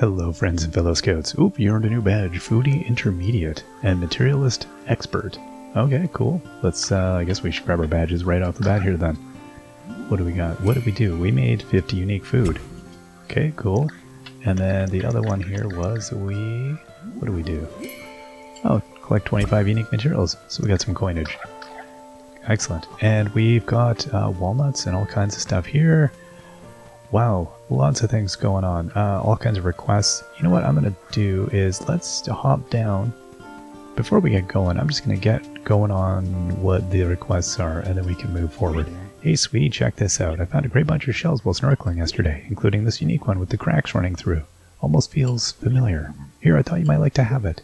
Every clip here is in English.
Hello, friends and fellow scouts. Oop, you earned a new badge, Foodie Intermediate and Materialist Expert. Okay, cool. Let's, uh, I guess we should grab our badges right off the bat here then. What do we got? What did we do? We made 50 unique food. Okay, cool. And then the other one here was we... What do we do? Oh, collect 25 unique materials. So we got some coinage. Excellent. And we've got uh, walnuts and all kinds of stuff here. Wow, lots of things going on. Uh, all kinds of requests. You know what I'm going to do is let's hop down. Before we get going, I'm just going to get going on what the requests are, and then we can move forward. Hey, sweetie, check this out. I found a great bunch of shells while snorkeling yesterday, including this unique one with the cracks running through. Almost feels familiar. Here, I thought you might like to have it.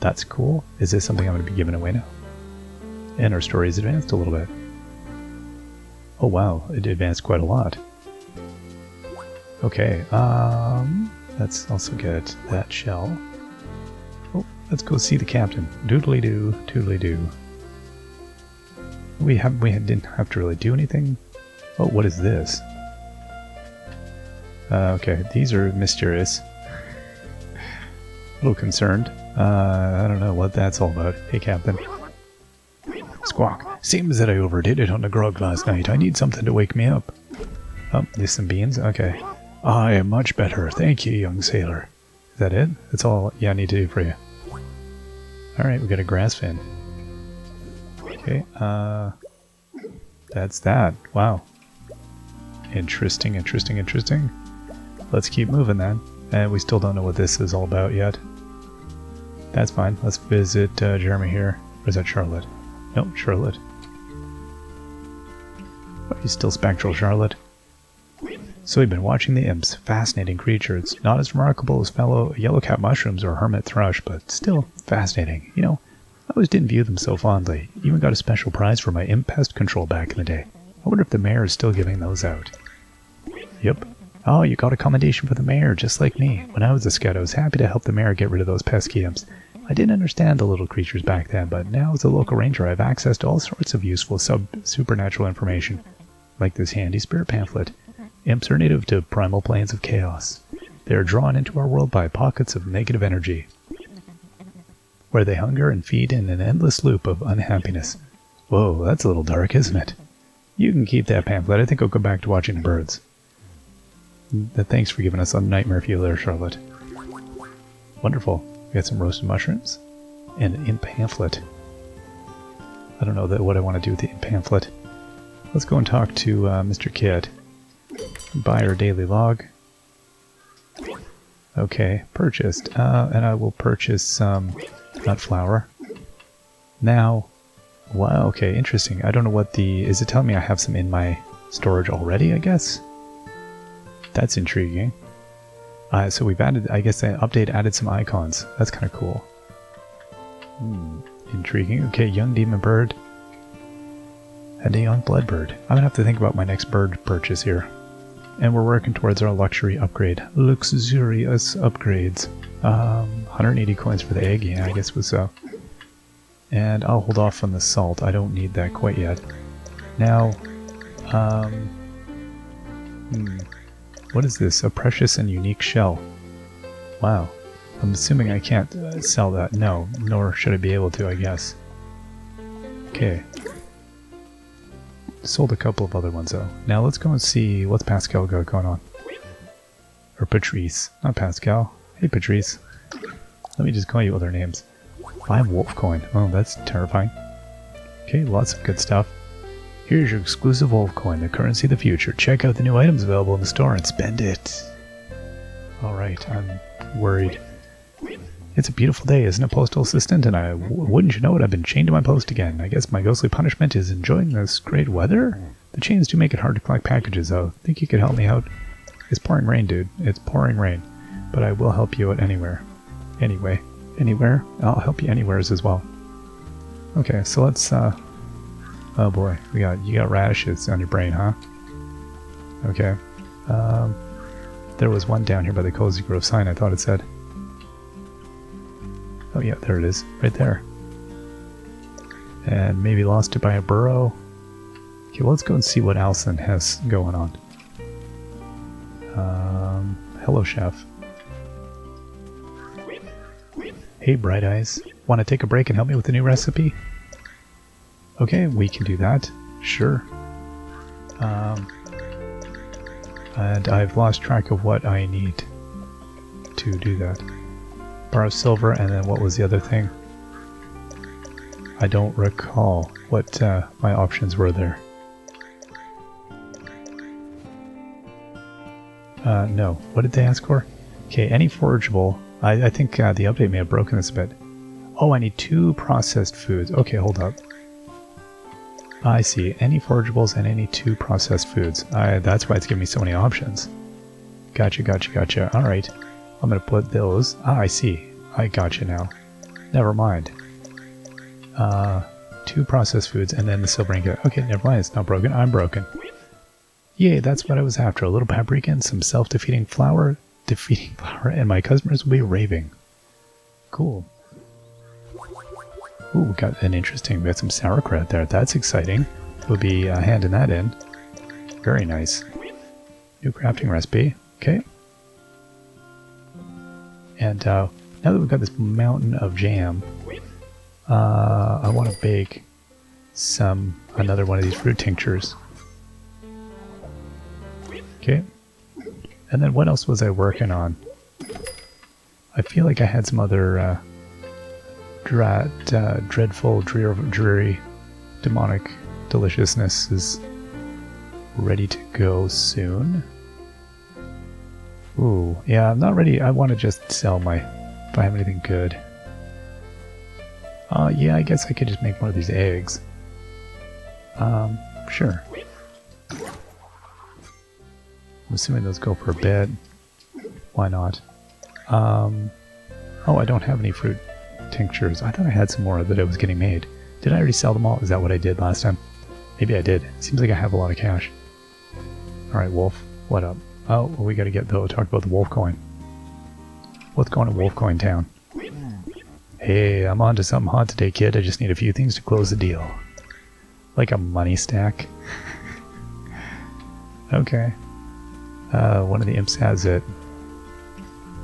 That's cool. Is this something I'm going to be giving away now? And our story has advanced a little bit. Oh wow, it advanced quite a lot. Okay, um, let's also get that shell. Oh, let's go see the captain. Doodly doo, doodly doo. We have we didn't have to really do anything. Oh, what is this? Uh, okay, these are mysterious. A little concerned. Uh, I don't know what that's all about. Hey, Captain. Squawk. Seems that I overdid it on the grog last night. I need something to wake me up. Oh, there's some beans? Okay. I am much better. Thank you, young sailor. Is that it? That's all yeah, I need to do for you. Alright, we got a grass fin. Okay, uh... That's that. Wow. Interesting, interesting, interesting. Let's keep moving then. And we still don't know what this is all about yet. That's fine. Let's visit uh, Jeremy here. Or is that Charlotte? No, Charlotte. Oh, he's still spectral, Charlotte. So we've been watching the imps, fascinating creatures, not as remarkable as fellow yellowcap mushrooms or hermit thrush, but still fascinating. You know, I always didn't view them so fondly. Even got a special prize for my imp pest control back in the day. I wonder if the mayor is still giving those out. Yep. Oh, you got a commendation for the mayor, just like me. When I was a scout, I was happy to help the mayor get rid of those pesky imps. I didn't understand the little creatures back then, but now as a local ranger, I have access to all sorts of useful sub supernatural information, like this handy spirit pamphlet. Imps are native to primal planes of chaos. They are drawn into our world by pockets of negative energy, where they hunger and feed in an endless loop of unhappiness. Whoa, that's a little dark, isn't it? You can keep that pamphlet. I think I'll go back to watching the birds. Thanks for giving us a nightmare fuel there, Charlotte. Wonderful. We got some roasted mushrooms and an imp pamphlet. I don't know that what I want to do with the imp pamphlet. Let's go and talk to uh, Mr. Kit. Buy our daily log. Okay, purchased. Uh, and I will purchase some nut flour. Now, wow, okay, interesting. I don't know what the... Is it telling me I have some in my storage already, I guess? That's intriguing. Uh, so we've added, I guess the update added some icons. That's kind of cool. Hmm, intriguing. Okay, young demon bird. A young blood bird. I'm to have to think about my next bird purchase here. And we're working towards our luxury upgrade. Luxurious upgrades. Um, 180 coins for the egg, yeah, I guess was so. And I'll hold off on the salt. I don't need that quite yet. Now, um, hmm, what is this? A precious and unique shell. Wow. I'm assuming I can't uh, sell that. No, nor should I be able to, I guess. Okay. Sold a couple of other ones, though. Now let's go and see what's Pascal got going on. Or Patrice. Not Pascal. Hey, Patrice. Let me just call you other names. Five wolf coin. Oh, that's terrifying. Okay, lots of good stuff. Here's your exclusive wolf coin, the currency of the future. Check out the new items available in the store and spend it. Alright, I'm worried. It's a beautiful day, isn't it, postal assistant? And I wouldn't you know it, I've been chained to my post again. I guess my ghostly punishment is enjoying this great weather? The chains do make it hard to collect packages, though. Think you could help me out? It's pouring rain, dude. It's pouring rain. But I will help you out anywhere. Anyway. Anywhere? I'll help you anywheres as well. Okay, so let's, uh... Oh boy, we got, you got radishes on your brain, huh? Okay. Um, there was one down here by the Cozy Grove sign, I thought it said. Oh yeah, there it is, right there. And maybe lost it by a burrow. Okay, well, let's go and see what Alison has going on. Um, hello, chef. Hey, Bright Eyes. Want to take a break and help me with a new recipe? Okay, we can do that. Sure. Um, and I've lost track of what I need to do that. Borrow silver, and then what was the other thing? I don't recall what uh, my options were there. Uh, no. What did they ask for? Okay, any forageable. I, I think uh, the update may have broken this a bit. Oh, I need two processed foods. Okay, hold up. I see. Any forageables and any two processed foods. I, that's why it's giving me so many options. Gotcha, gotcha, gotcha. Alright. I'm gonna put those. Ah, I see. I gotcha now. Never mind. Uh, two processed foods and then the silver ingot. Okay, never mind. It's not broken. I'm broken. Yay, that's what I was after. A little paprika and some self-defeating flour. Defeating flour, and my customers will be raving. Cool. Ooh, we got an interesting, we got some sauerkraut there. That's exciting. We'll be uh, handing that in. Very nice. New crafting recipe. Okay. And uh, now that we've got this mountain of jam, uh, I want to bake some another one of these fruit tinctures. Okay. And then what else was I working on? I feel like I had some other uh, drat, uh, dreadful, dreary, dreary, demonic deliciousness is ready to go soon. Ooh, yeah, I'm not ready. I want to just sell my, if I have anything good. Uh, yeah, I guess I could just make one of these eggs. Um, sure. I'm assuming those go for a bit. Why not? Um, oh, I don't have any fruit tinctures. I thought I had some more that I was getting made. Did I already sell them all? Is that what I did last time? Maybe I did. Seems like I have a lot of cash. Alright, Wolf. What up? Oh, well, we gotta get, though, talk about the Wolf coin. What's going on Wolf coin town? Hey, I'm on to something hot today, kid. I just need a few things to close the deal. Like a money stack. okay. Uh, one of the imps has it.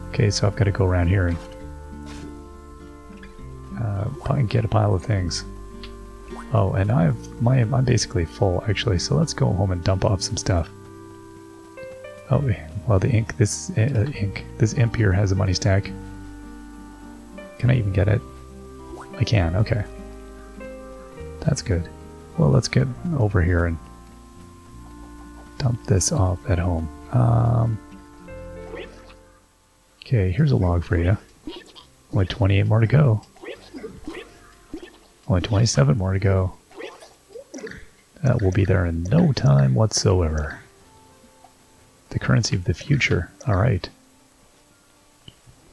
Okay, so I've got to go around here and uh, get a pile of things. Oh, and I've my I'm basically full actually, so let's go home and dump off some stuff. Oh, well, the ink this uh, ink this imp here has a money stack. Can I even get it? I can. Okay, that's good. Well, let's get over here and dump this off at home. Um, okay, here's a log for you. Only 28 more to go. Only 27 more to go. That will be there in no time whatsoever. The currency of the future. Alright.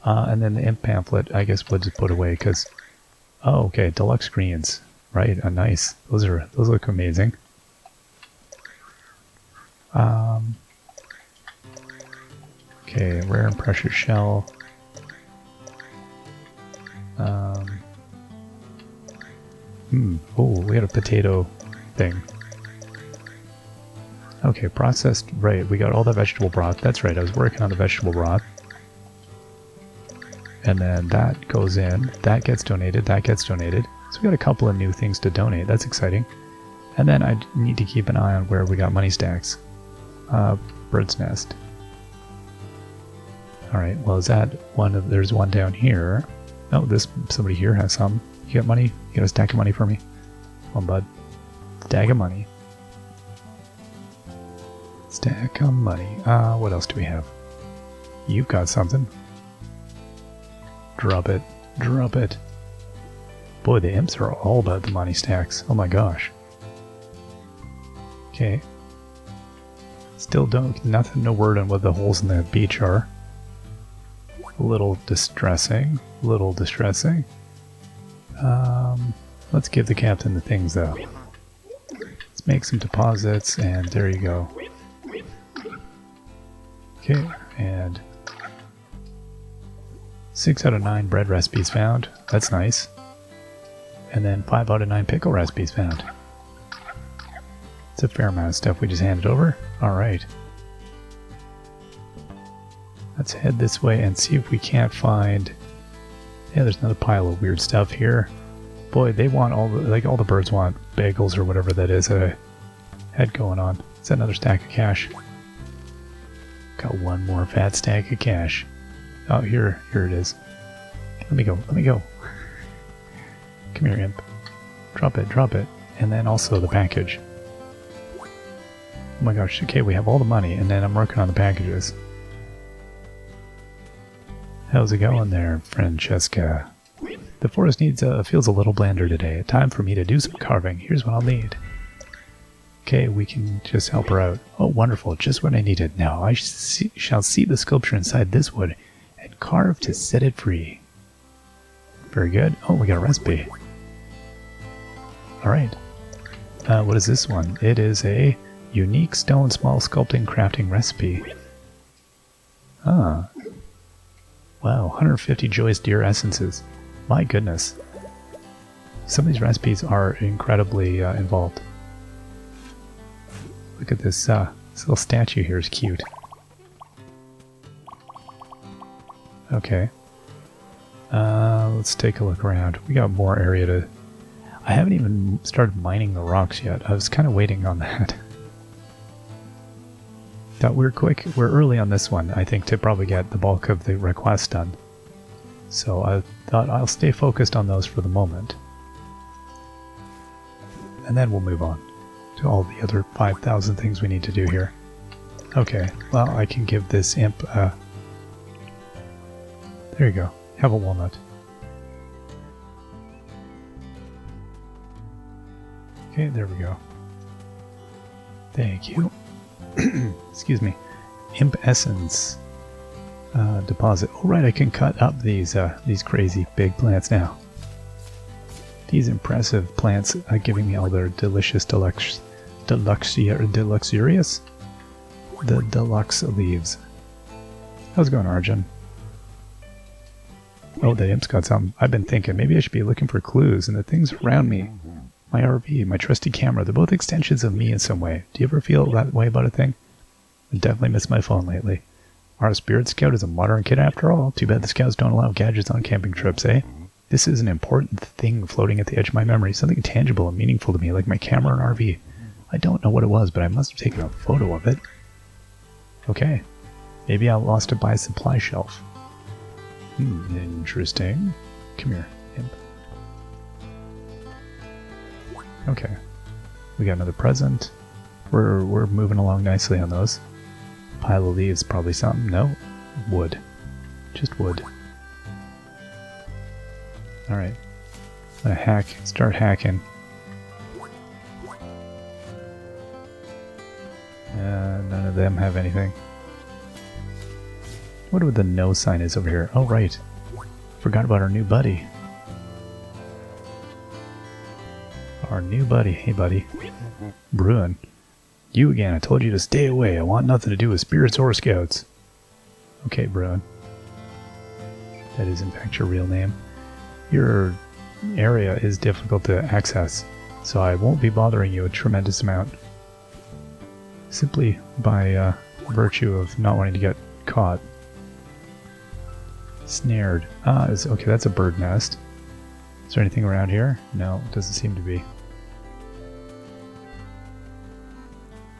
Uh, and then the imp pamphlet, I guess we'll just put away because... Oh, okay, deluxe screens. Right, uh, nice. Those are those look amazing. Um, okay, rare and precious shell. Um, Hmm. Oh, we had a potato thing. Okay, processed. Right, we got all the vegetable broth. That's right, I was working on the vegetable broth. And then that goes in. That gets donated. That gets donated. So we got a couple of new things to donate. That's exciting. And then I need to keep an eye on where we got money stacks. Uh, bird's nest. Alright, well is that one of, there's one down here. Oh, this, somebody here has some. You got money? You got a stack of money for me? Come on, bud. Stack of money. Stack of money. Uh, what else do we have? You've got something. Drop it. Drop it. Boy, the imps are all about the money stacks. Oh my gosh. Okay. Still don't, nothing, no word on what the holes in the beach are. A little distressing. A little distressing. Um, let's give the captain the things though. Let's make some deposits and there you go. Okay, and 6 out of 9 bread recipes found. That's nice. And then 5 out of 9 pickle recipes found. It's a fair amount of stuff we just handed over. Alright. Let's head this way and see if we can't find... Yeah, there's another pile of weird stuff here. Boy, they want all the... Like, all the birds want bagels or whatever that is that I had going on. That another stack of cash? Got one more fat stack of cash. Oh, here, here it is. Let me go, let me go. Come here, imp. Drop it, drop it. And then also the package. Oh my gosh, okay, we have all the money, and then I'm working on the packages. How's it going there, Francesca? The forest needs uh, feels a little blander today. Time for me to do some carving. Here's what I'll need. Okay, we can just help her out. Oh, wonderful. Just what I needed. Now I see, shall see the sculpture inside this wood and carve to set it free. Very good. Oh, we got a recipe. Alright. Uh, what is this one? It is a unique stone small sculpting crafting recipe. Ah. Wow, 150 joyous deer essences. My goodness. Some of these recipes are incredibly uh, involved. Look at this, uh, this little statue here is cute. Okay. Uh, let's take a look around. We got more area to... I haven't even started mining the rocks yet. I was kind of waiting on that. Thought we're quick. We're early on this one, I think, to probably get the bulk of the requests done. So I thought I'll stay focused on those for the moment. And then we'll move on to all the other 5,000 things we need to do here. Okay, well, I can give this imp a... There you go. Have a walnut. Okay, there we go. Thank you. Excuse me. Imp Essence uh, deposit. Oh, right, I can cut up these uh, these crazy big plants now. These impressive plants are giving me all their delicious deluxe, deluxia, deluxurious? The deluxe leaves. How's it going, Arjun? Oh, the imp's got something. I've been thinking maybe I should be looking for clues in the things around me. My RV, my trusty camera, they're both extensions of me in some way. Do you ever feel that way about a thing? I definitely miss my phone lately. Our Spirit Scout is a modern kid after all. Too bad the Scouts don't allow gadgets on camping trips, eh? This is an important thing floating at the edge of my memory, something tangible and meaningful to me, like my camera and RV. I don't know what it was, but I must have taken a photo of it. Okay. Maybe I lost it by a supply shelf. Hmm, interesting. Come here, imp. Okay. We got another present. We're, we're moving along nicely on those. Pile of leaves, probably something. No? Wood. Just wood. Alright. I'm gonna hack, start hacking. Uh, none of them have anything. What would the no sign is over here? Oh, right. Forgot about our new buddy. Our new buddy. Hey, buddy. Bruin. You again. I told you to stay away. I want nothing to do with spirits or scouts. Okay, Bruin. That is in fact your real name. Your area is difficult to access, so I won't be bothering you a tremendous amount. Simply by uh, virtue of not wanting to get caught. Snared. Ah, is, okay, that's a bird nest. Is there anything around here? No, doesn't seem to be.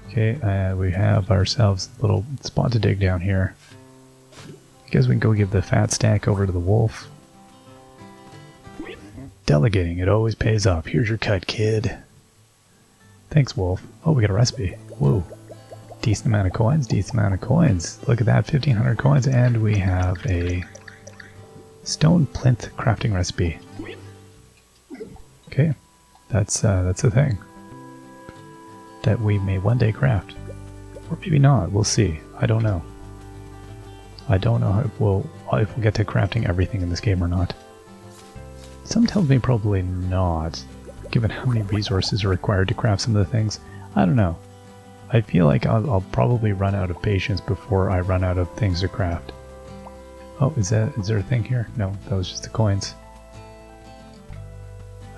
Okay, uh, we have ourselves a little spot to dig down here. I guess we can go give the fat stack over to the wolf. Delegating, it always pays off. Here's your cut, kid. Thanks, wolf. Oh, we got a recipe. Whoa. Decent amount of coins, decent amount of coins. Look at that, 1500 coins, and we have a stone plinth crafting recipe. Okay, that's uh, that's a thing that we may one day craft, or maybe not. We'll see. I don't know. I don't know if we'll if we'll get to crafting everything in this game or not. Some tells me probably not, given how many resources are required to craft some of the things. I don't know. I feel like I'll, I'll probably run out of patience before I run out of things to craft. Oh, is that is there a thing here? No, that was just the coins.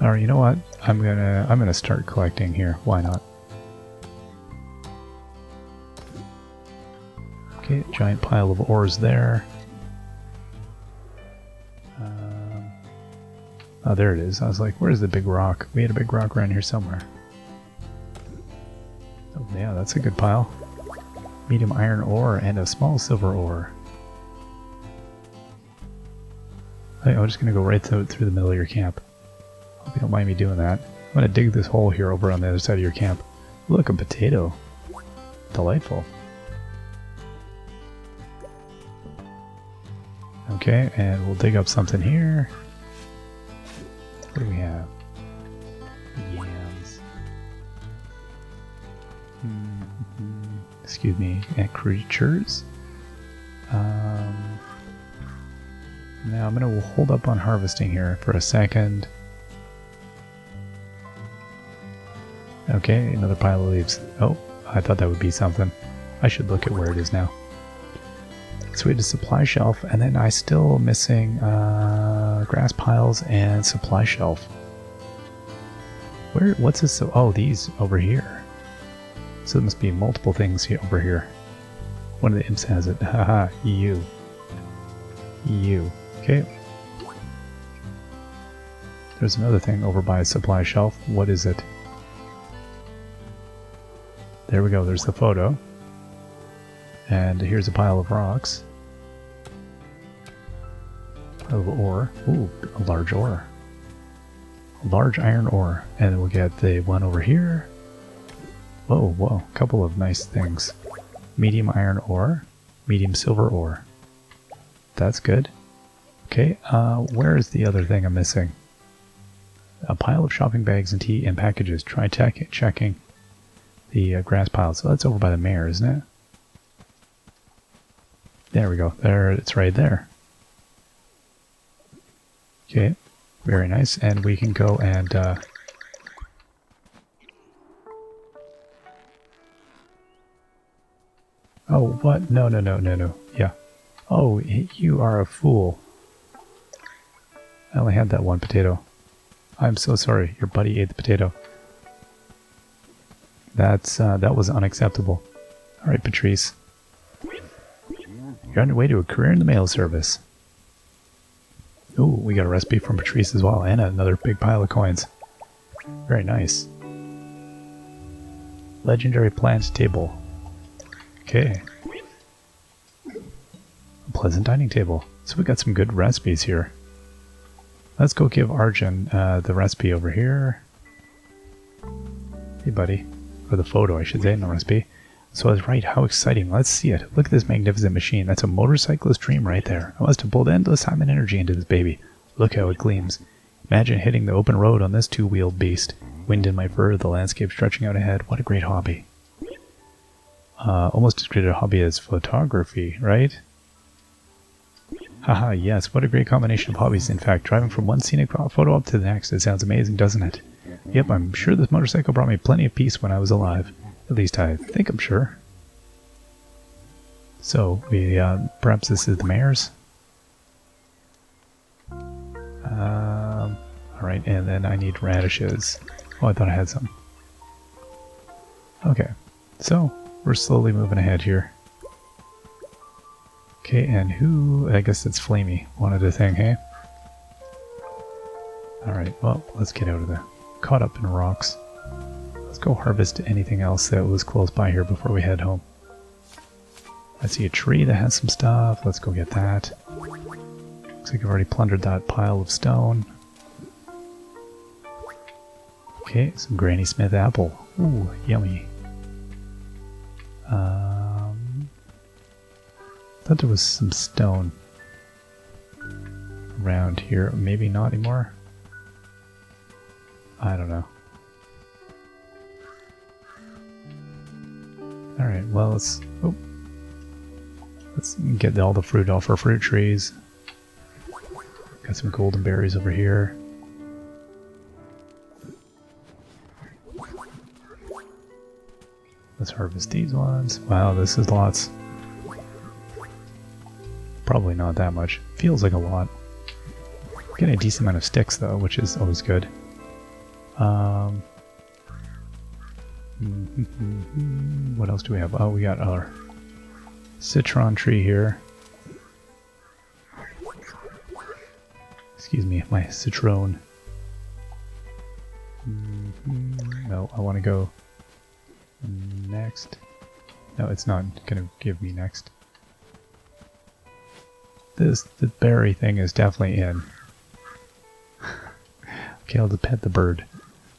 Alright, you know what? I'm gonna I'm gonna start collecting here. Why not? Okay, giant pile of ores there. Um, oh, there it is. I was like, where's the big rock? We had a big rock around here somewhere. Oh, yeah, that's a good pile. Medium iron ore and a small silver ore. Oh, hey, I'm just going to go right through, through the middle of your camp. Hope you don't mind me doing that. I'm going to dig this hole here over on the other side of your camp. Look, a potato. Delightful. Okay, and we'll dig up something here. What do we have? Yams. Mm -hmm. Excuse me, and creatures. Um, now I'm going to hold up on harvesting here for a second. Okay, another pile of leaves. Oh, I thought that would be something. I should look at where it is now. So we had a supply shelf, and then I still missing uh, grass piles and supply shelf. Where? What's this? Oh, these over here. So there must be multiple things here, over here. One of the imps has it. Haha, you. You. Okay. There's another thing over by a supply shelf. What is it? There we go, there's the photo. And here's a pile of rocks. Pile of ore. Ooh, a large ore. A large iron ore. And we'll get the one over here. Whoa, whoa, a couple of nice things. Medium iron ore, medium silver ore. That's good. Okay, uh, where is the other thing I'm missing? A pile of shopping bags and tea and packages. Try checking the uh, grass pile. So that's over by the mayor, isn't it? There we go. There, it's right there. Okay, very nice. And we can go and uh, Oh, what? No, no, no, no, no. Yeah. Oh, you are a fool. I only had that one potato. I'm so sorry. Your buddy ate the potato. That's uh, that was unacceptable. All right, Patrice. You're on your way to a career in the mail service. Oh, we got a recipe from Patrice as well, and another big pile of coins. Very nice. Legendary plant table. Okay. A pleasant dining table. So we got some good recipes here. Let's go give Arjun uh, the recipe over here. Hey, buddy. Or the photo, I should say, no recipe. So I was right, how exciting. Let's see it. Look at this magnificent machine. That's a motorcyclist dream right there. I must have pulled endless time and energy into this baby. Look how it gleams. Imagine hitting the open road on this two-wheeled beast. Wind in my fur, the landscape stretching out ahead. What a great hobby. Uh, almost as great a hobby as photography, right? Haha, yes, what a great combination of hobbies. In fact, driving from one scenic photo up to the next, it sounds amazing, doesn't it? Yep, I'm sure this motorcycle brought me plenty of peace when I was alive. At least I think I'm sure. So, we, uh, perhaps this is the mayor's? Um, alright, and then I need radishes. Oh, I thought I had some. Okay, so, we're slowly moving ahead here. Okay, and who... I guess it's Flamey wanted a thing, hey? Alright, well, let's get out of there. Caught up in rocks. Let's go harvest anything else that was close by here before we head home. I see a tree that has some stuff. Let's go get that. Looks like I've already plundered that pile of stone. Okay, some Granny Smith apple. Ooh, yummy. Um, thought there was some stone around here. Maybe not anymore. I don't know. Alright, well let's oh, let's get all the fruit off our fruit trees. Got some golden berries over here. Let's harvest these ones. Wow, this is lots. Probably not that much. Feels like a lot. Getting a decent amount of sticks though, which is always good. Um, what else do we have? Oh, we got our citron tree here. Excuse me, my citron. Mm -hmm. No, I want to go next. No, it's not to give me next. This the berry thing is definitely in. okay, I'll pet the bird.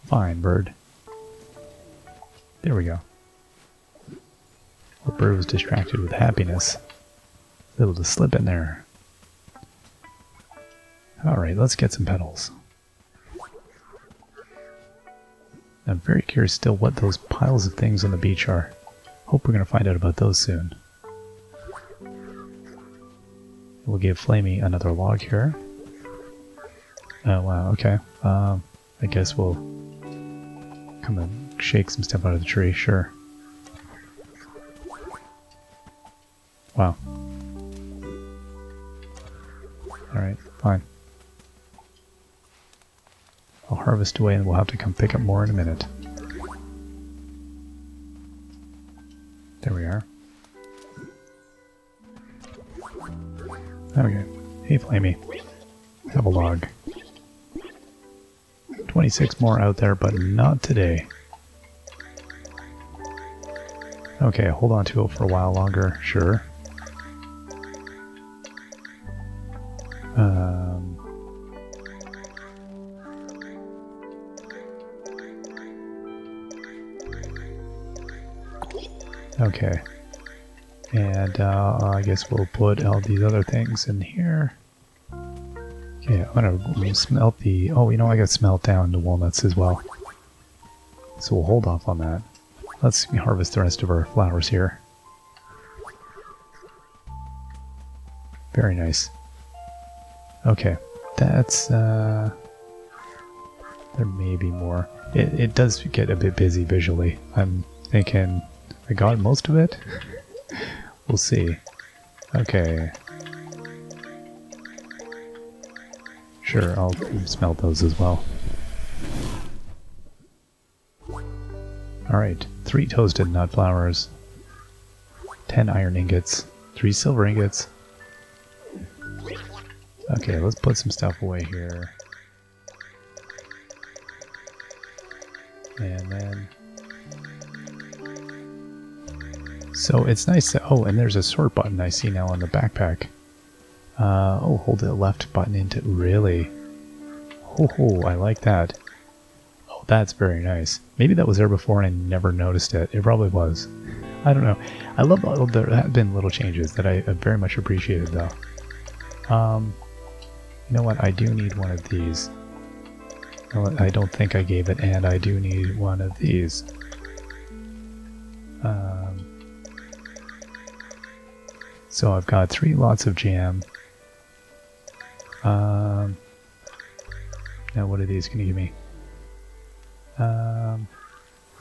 Fine, bird. There we go. The bird was distracted with happiness. Able to slip in there. Alright, let's get some petals. I'm very curious still what those piles of things on the beach are. Hope we're going to find out about those soon. We'll give Flamey another log here. Oh wow, okay. Um, I guess we'll come and shake some stuff out of the tree, sure. Wow. Alright, fine. Harvest away and we'll have to come pick up more in a minute. There we are. Okay. Hey, Flamey. Have a log. 26 more out there, but not today. Okay, hold on to it for a while longer, sure. I guess we'll put all these other things in here. Okay, I'm gonna smelt the... Oh, you know, I gotta smelt down the walnuts as well. So we'll hold off on that. Let's harvest the rest of our flowers here. Very nice. Okay, that's... Uh, there may be more. It, it does get a bit busy visually. I'm thinking I got most of it. We'll see. Okay. Sure, I'll smelt those as well. Alright, three toasted nut flowers, ten iron ingots, three silver ingots. Okay, let's put some stuff away here. And then So it's nice that, oh, and there's a sort button I see now on the backpack. Uh, oh, hold the left button into, really? Oh, oh, I like that. Oh, that's very nice. Maybe that was there before and I never noticed it. It probably was. I don't know. I love, oh, there have been little changes that I very much appreciated though. Um, you know what, I do need one of these. I don't think I gave it, and I do need one of these. Um, so I've got three lots of jam. Um, now what are these going to give me? Um,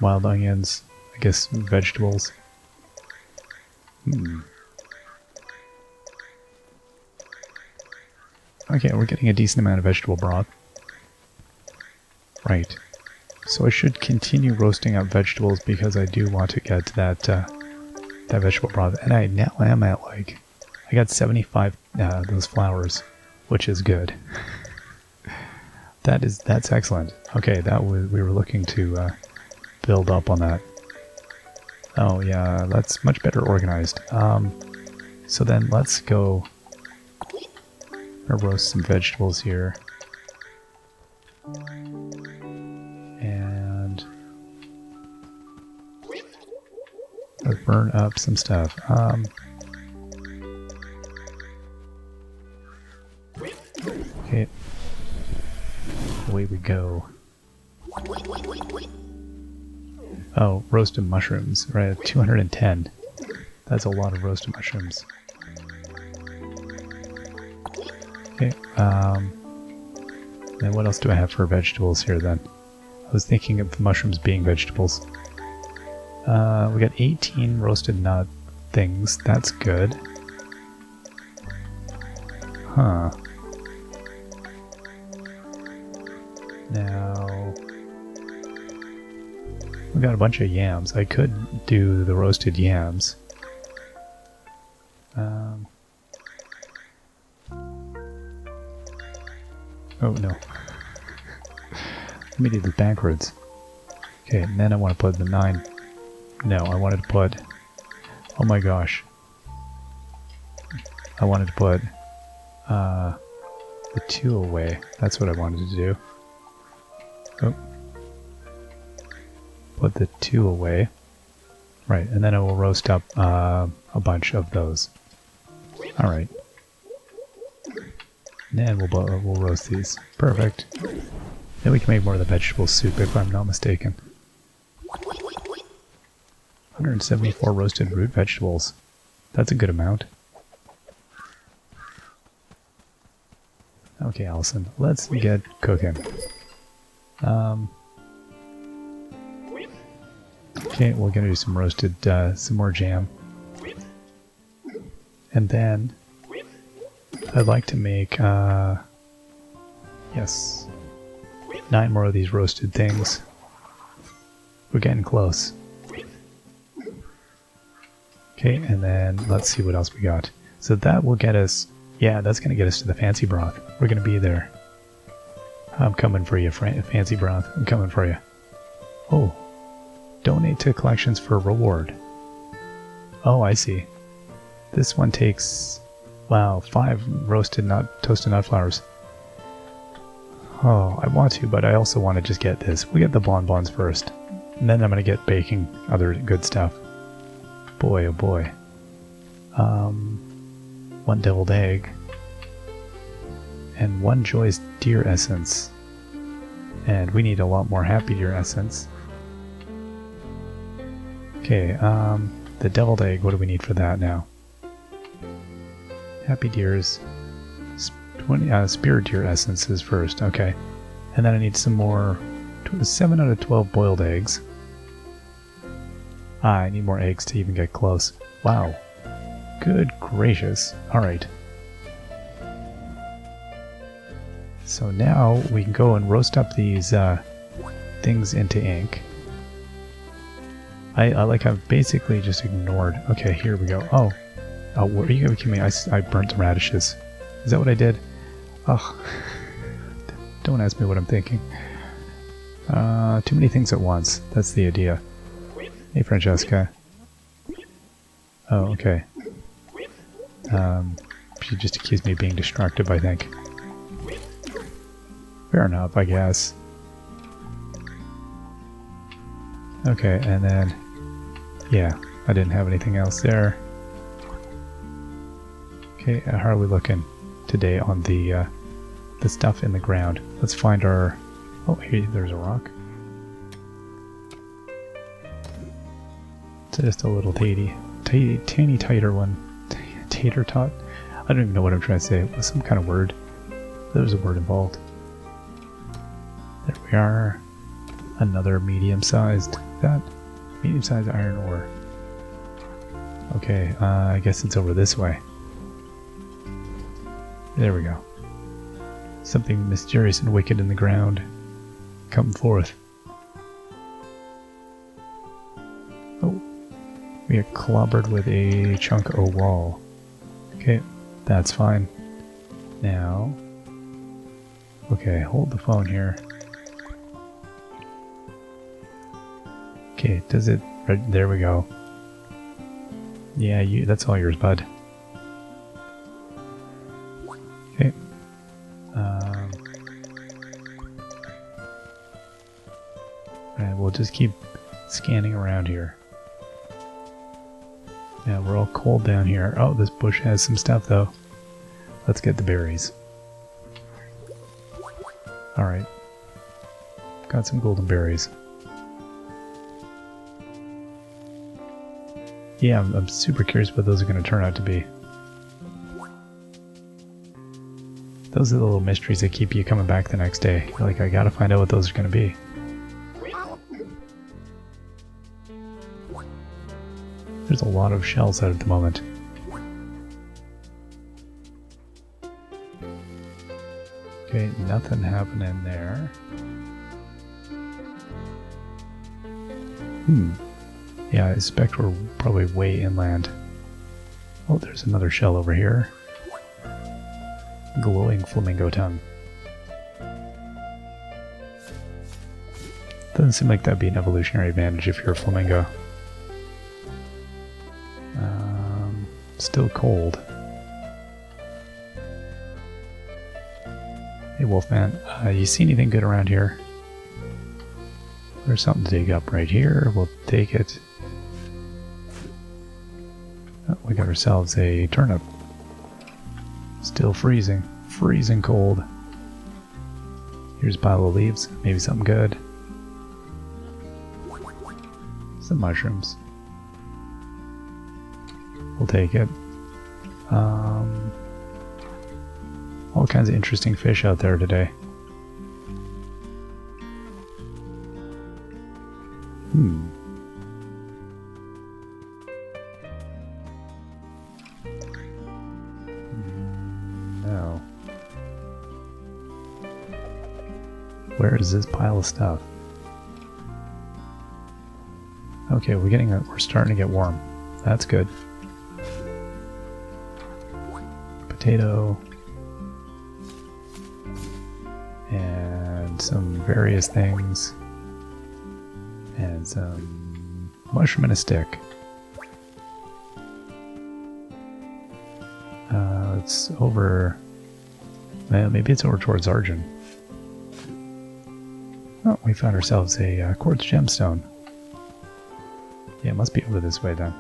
wild onions, I guess vegetables. Hmm. Okay, we're getting a decent amount of vegetable broth. Right. So I should continue roasting up vegetables because I do want to get that uh, that vegetable broth. And I now am at like, I got 75 uh, those flowers, which is good. that is, that's excellent. Okay, that was, we were looking to uh, build up on that. Oh yeah, that's much better organized. Um, so then let's go roast some vegetables here. Let's burn up some stuff. Um, okay. Away we go. Oh, roasted mushrooms. Right, 210. That's a lot of roasted mushrooms. Okay, um... And what else do I have for vegetables here then? I was thinking of mushrooms being vegetables. Uh, we got 18 roasted nut things. That's good. Huh. Now, we got a bunch of yams. I could do the roasted yams. Um, oh, no. Let me do this backwards. Okay, and then I want to put the nine no, I wanted to put... Oh my gosh. I wanted to put uh, the 2 away. That's what I wanted to do. Oh. Put the 2 away. Right, and then I will roast up uh, a bunch of those. Alright. And we'll, we'll roast these. Perfect. Then we can make more of the vegetable soup if I'm not mistaken. 174 roasted root vegetables. That's a good amount. Okay, Allison, let's get cooking. Um, okay, we're gonna do some roasted, uh, some more jam. And then, I'd like to make, uh, yes, nine more of these roasted things. We're getting close. Okay, and then let's see what else we got. So that will get us, yeah, that's going to get us to the fancy broth. We're going to be there. I'm coming for you, fancy broth. I'm coming for you. Oh, donate to collections for reward. Oh, I see. This one takes, wow, five roasted nut, toasted nut flowers. Oh, I want to, but I also want to just get this. We get the bonbons first. And then I'm going to get baking other good stuff boy, oh boy. Um, one deviled egg. And one joyous deer essence. And we need a lot more happy deer essence. Okay, um, the deviled egg, what do we need for that now? Happy deers. 20, uh, spirit deer essences first, okay. And then I need some more, 7 out of 12 boiled eggs. Ah, I need more eggs to even get close. Wow. Good gracious. Alright. So now we can go and roast up these uh, things into ink. I, I like I've basically just ignored. Okay, here we go. Oh, oh, what are you gonna kidding me? I, I burnt the radishes. Is that what I did? Oh, don't ask me what I'm thinking. Uh, too many things at once. That's the idea. Hey, Francesca. Oh, okay. Um, she just accused me of being destructive, I think. Fair enough, I guess. Okay, and then... Yeah, I didn't have anything else there. Okay, uh, how are we looking today on the, uh, the stuff in the ground? Let's find our... Oh, hey, there's a rock. Just a little tatty, tatty, teeny tighter one. Tater tot? I don't even know what I'm trying to say. It was some kind of word. There was a word involved. There we are. Another medium-sized. That medium-sized iron ore. Okay, uh, I guess it's over this way. There we go. Something mysterious and wicked in the ground. Come forth. We get clobbered with a chunk of wall. Okay, that's fine. Now, okay, hold the phone here. Okay, does it, right, there we go. Yeah, you, that's all yours, bud. Okay. Um, and we'll just keep scanning around here. Yeah, we're all cold down here. Oh, this bush has some stuff though. Let's get the berries. Alright. Got some golden berries. Yeah, I'm, I'm super curious what those are going to turn out to be. Those are the little mysteries that keep you coming back the next day. Like, I gotta find out what those are going to be. a lot of shells out at the moment. Okay, nothing happening there. Hmm. Yeah, I expect we're probably way inland. Oh, there's another shell over here. Glowing flamingo tongue. Doesn't seem like that'd be an evolutionary advantage if you're a flamingo. Cold. Hey Wolfman, uh, you see anything good around here? There's something to dig up right here. We'll take it. Oh, we got ourselves a turnip. Still freezing. Freezing cold. Here's a pile of leaves. Maybe something good. Some mushrooms. We'll take it. Kinds of interesting fish out there today. Hmm. No. Where is this pile of stuff? Okay, we're getting a, we're starting to get warm. That's good. Potato. Some various things. And some mushroom and a stick. Uh, it's over. Well, maybe it's over towards Arjun. Oh, we found ourselves a uh, quartz gemstone. Yeah, it must be over this way then.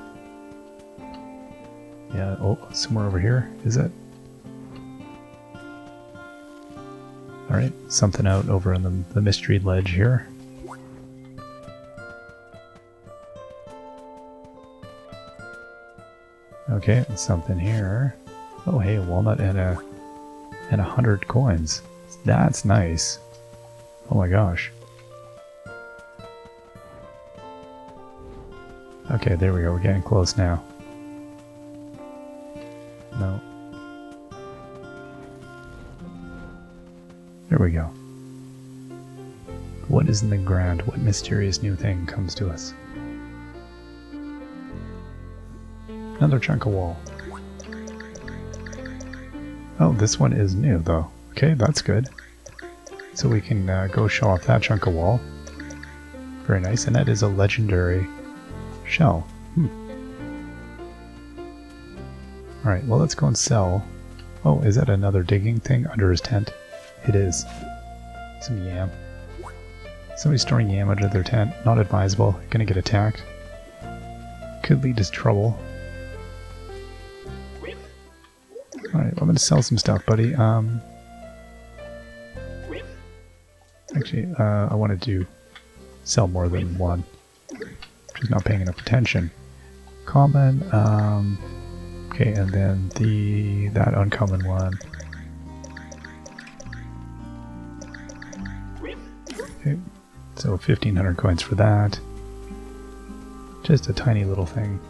Yeah, oh, somewhere over here, is it? Alright, something out over on the, the mystery ledge here. Okay, something here. Oh hey, a walnut and a and a hundred coins. That's nice. Oh my gosh. Okay, there we go. We're getting close now. There we go. What is in the ground? What mysterious new thing comes to us? Another chunk of wall. Oh, this one is new though. Okay, that's good. So we can uh, go show off that chunk of wall. Very nice, and that is a legendary shell. Hmm. Alright, well let's go and sell. Oh, is that another digging thing under his tent? It is. Some yam. Somebody's storing yam under their tent. Not advisable. Gonna get attacked. Could lead to trouble. Alright, well, I'm gonna sell some stuff, buddy. Um, actually, uh, I wanted to sell more than one. Just not paying enough attention. Common, um, okay, and then the that uncommon one. Okay, so 1500 coins for that. Just a tiny little thing.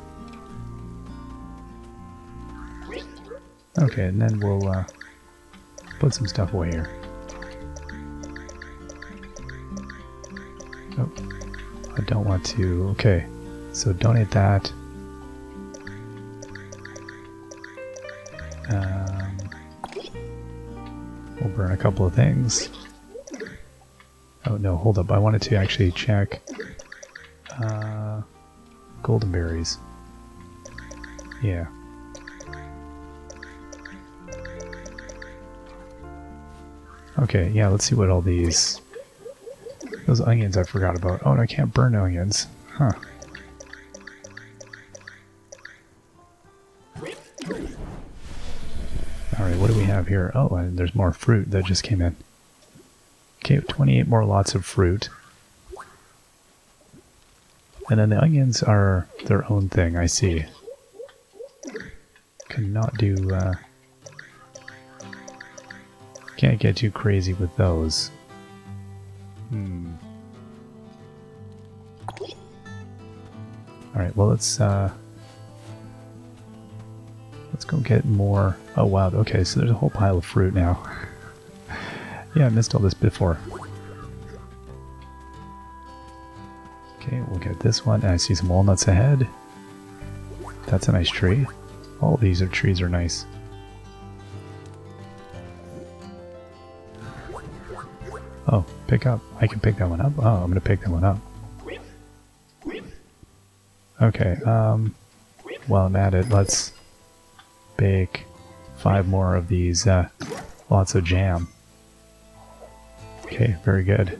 Okay, and then we'll uh, put some stuff away here. Oh, I don't want to. Okay, so donate that. Um, we'll burn a couple of things. No, hold up. I wanted to actually check uh, golden berries. Yeah. Okay, yeah, let's see what all these... Those onions I forgot about. Oh, and I can't burn onions. Huh. Alright, what do we have here? Oh, and there's more fruit that just came in. Okay, 28 more lots of fruit. And then the onions are their own thing, I see. Cannot do... Uh, can't get too crazy with those. Hmm. Alright, well let's uh let's go get more oh wow, okay, so there's a whole pile of fruit now. yeah, I missed all this before. Okay, we'll get this one. I see some walnuts ahead. That's a nice tree. All these are trees are nice. Oh, pick up. I can pick that one up. Oh, I'm going to pick that one up. Okay, um, while I'm at it, let's bake five more of these, uh, lots of jam. Okay, very good.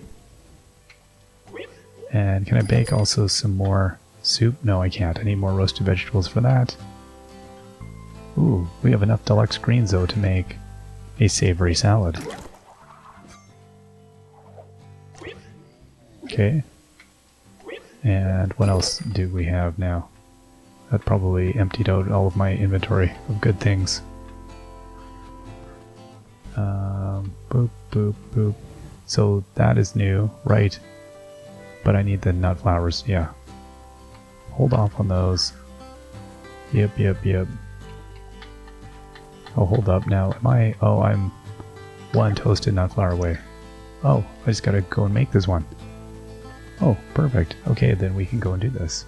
And can I bake also some more soup? No, I can't. I need more roasted vegetables for that. Ooh, we have enough deluxe greens though to make a savory salad. Okay. And what else do we have now? That probably emptied out all of my inventory of good things. Um, boop, boop, boop. So that is new, right? But I need the nut flours, yeah. Hold off on those. Yep, yep, yep. Oh, hold up now. Am I... Oh, I'm one toasted nut flour away. Oh, I just gotta go and make this one. Oh, perfect. Okay, then we can go and do this.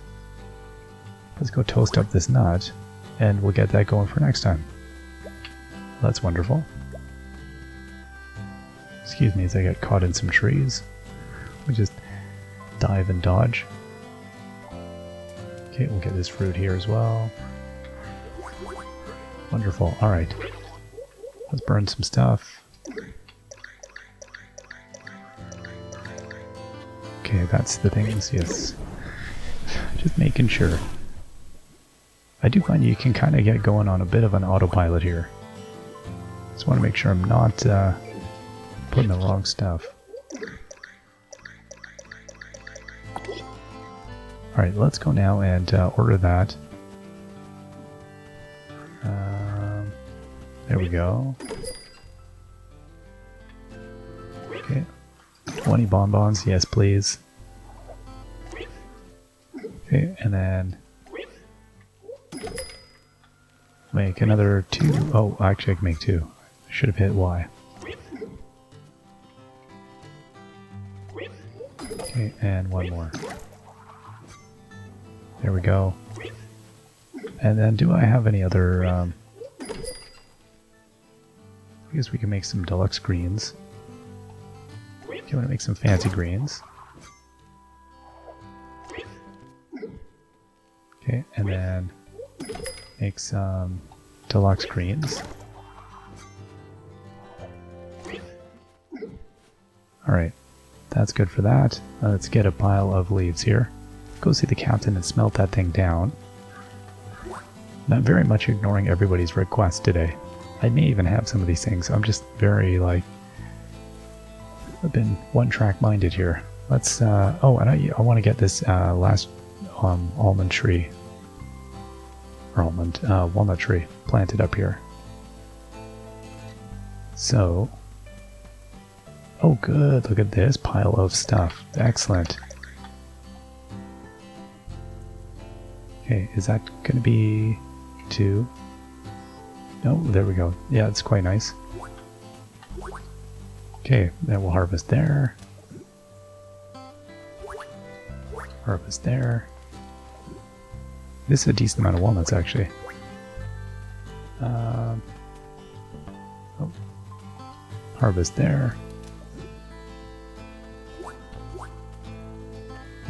Let's go toast up this nut, and we'll get that going for next time. That's wonderful. Excuse me as I get caught in some trees. We just dive and dodge. Okay, we'll get this fruit here as well. Wonderful. Alright. Let's burn some stuff. Okay, that's the things, yes. Just making sure. I do find you can kind of get going on a bit of an autopilot here. Just want to make sure I'm not uh, putting the wrong stuff. Alright, let's go now and uh, order that. Um, there we go. Okay. 20 bonbons, yes please. Okay, and then make another two. Oh, actually I can make two. I should have hit Y. Okay, and one more. There we go. And then do I have any other... Um, I guess we can make some deluxe greens. Okay, want to make some fancy greens. Okay, and then make some deluxe greens. Alright, that's good for that. Uh, let's get a pile of leaves here. Go see the captain and smelt that thing down. Not very much ignoring everybody's request today. I may even have some of these things. I'm just very, like, I've been one-track minded here. Let's, uh, oh, and I, I want to get this uh, last um, almond tree, or almond, uh, walnut tree planted up here. So, oh good, look at this pile of stuff. Excellent. Okay, is that going to be two? No, there we go. Yeah, it's quite nice. Okay, then we'll harvest there. Harvest there. This is a decent amount of walnuts, actually. Um, oh. Harvest there.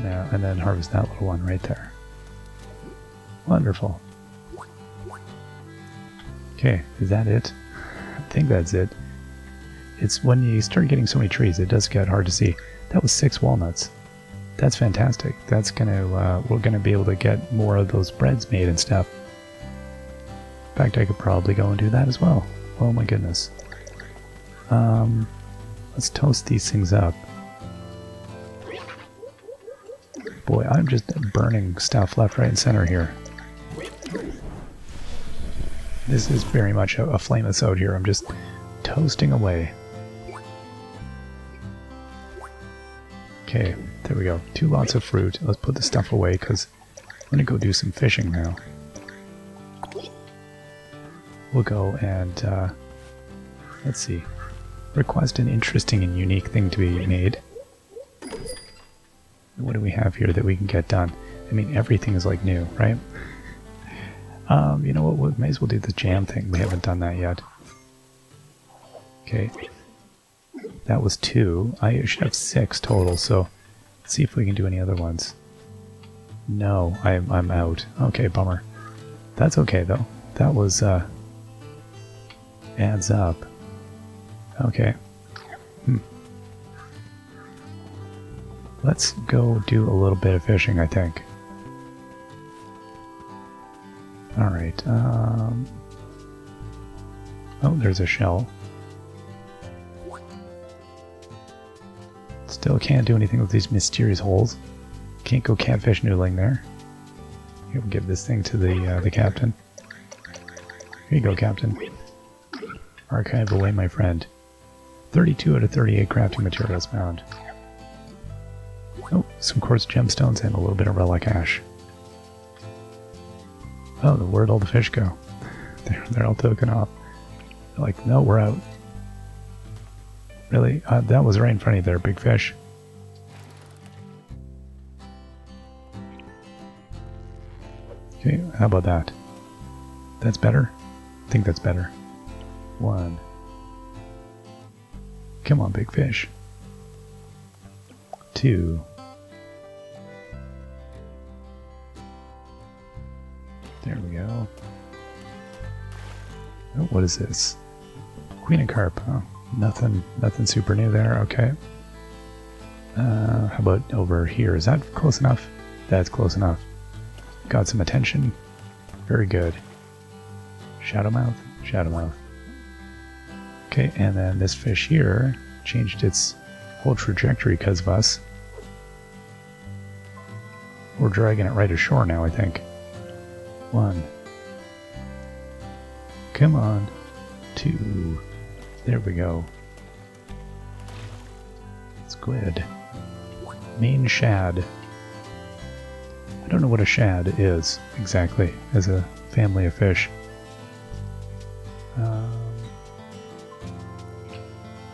Now, and then harvest that little one right there. Wonderful. Okay, is that it? I think that's it. It's when you start getting so many trees, it does get hard to see. That was six walnuts. That's fantastic. That's gonna, uh, we're gonna be able to get more of those breads made and stuff. In fact, I could probably go and do that as well. Oh my goodness. Um, let's toast these things up. Boy, I'm just burning stuff left, right, and center here. This is very much a, flame out here. I'm just toasting away. Okay, there we go. Two lots of fruit. Let's put the stuff away because I'm going to go do some fishing now. We'll go and, uh, let's see, request an interesting and unique thing to be made. What do we have here that we can get done? I mean, everything is like new, right? Um, you know what, we may as well do the jam thing. We haven't done that yet. Okay. that was two. I should have six total, so let's see if we can do any other ones. No, I'm, I'm out. Okay, bummer. That's okay, though. That was, uh, adds up. Okay. Hmm. Let's go do a little bit of fishing, I think. Alright, um... Oh, there's a shell. Still can't do anything with these mysterious holes. Can't go catfish noodling there. Here, we'll give this thing to the uh, the captain. Here you go, captain. Archive away, my friend. 32 out of 38 crafting materials found. Oh, some quartz gemstones and a little bit of relic ash. Oh, where'd all the fish go? They're, they're all taken off. They're like, no, we're out. Really? Uh, that was right in front of you there, big fish. Okay, how about that? That's better? I think that's better. One. Come on, big fish. Two. There we go. Oh, what is this? Queen and carp. Oh, nothing, nothing super new there. Okay. Uh, how about over here? Is that close enough? That's close enough. Got some attention. Very good. Shadowmouth, Shadowmouth. Okay, and then this fish here changed its whole trajectory because of us. We're dragging it right ashore now, I think. One. Come on. Two. There we go. Squid. Main shad. I don't know what a shad is exactly as a family of fish. Um,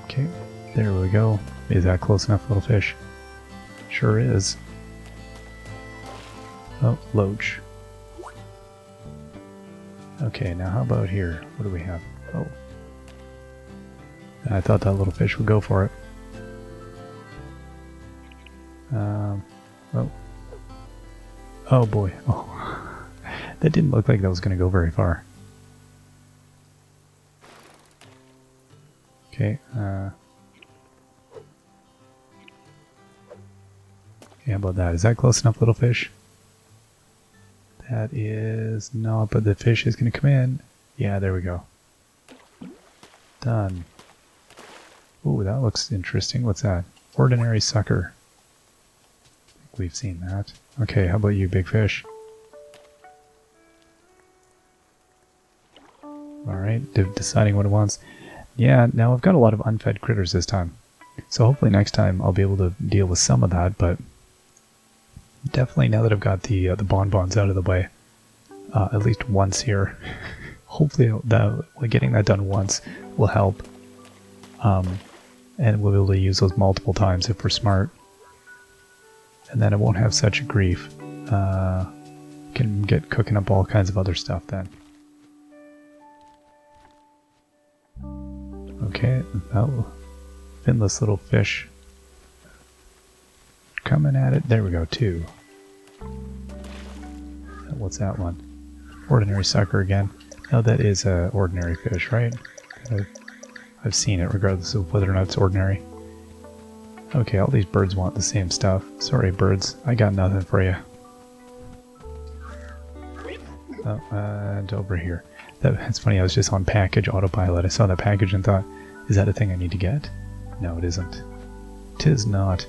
okay, there we go. Is that close enough, little fish? Sure is. Oh, loach. Okay, now how about here? What do we have? Oh. I thought that little fish would go for it. Um, oh. Oh boy. Oh. that didn't look like that was going to go very far. Okay, uh... Yeah, about that? Is that close enough, little fish? That is not, but the fish is going to come in. Yeah, there we go. Done. Ooh, that looks interesting. What's that? Ordinary sucker. I think We've seen that. Okay, how about you, big fish? Alright, de deciding what it wants. Yeah, now I've got a lot of unfed critters this time. So hopefully next time I'll be able to deal with some of that, but definitely now that I've got the uh, the bonbons out of the way, uh, at least once here, hopefully that getting that done once will help. Um, and we'll be able to use those multiple times if we're smart. And then it won't have such a grief. Uh, can get cooking up all kinds of other stuff then. Okay, oh, finless little fish coming at it. There we go, two. What's that one? Ordinary sucker again. No, that is a ordinary fish, right? I've seen it, regardless of whether or not it's ordinary. Okay, all these birds want the same stuff. Sorry, birds. I got nothing for you. Oh, and over here. That, that's funny, I was just on package autopilot. I saw that package and thought, is that a thing I need to get? No, it isn't. Tis not.